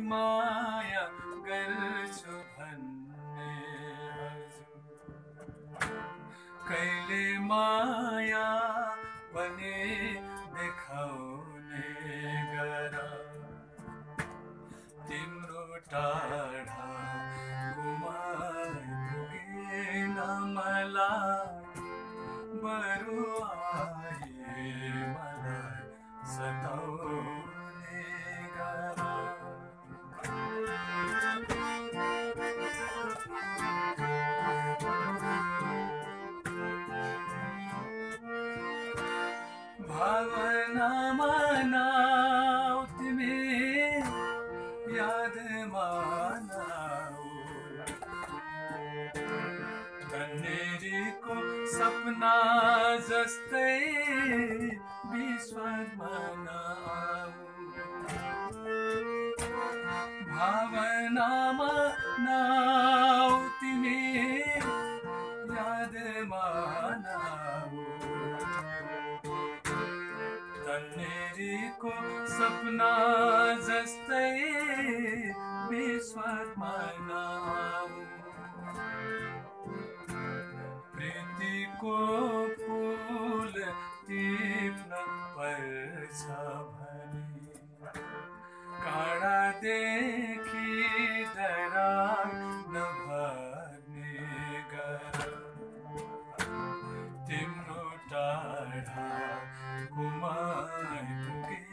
माया गर्छु भन्ने कहिले माया पनि देखाउने गर। तिम्रो टाढा भावनामा नाउ तिमी यादमा नाउ कन्नेरीको सपना जस्तै विश्वमा नाउ भावनामा नाउ तिमी यादमा नाउ को सपना जस्ते विश्वमा प्रीति को फूल तीप्न पर भने 고마이 고개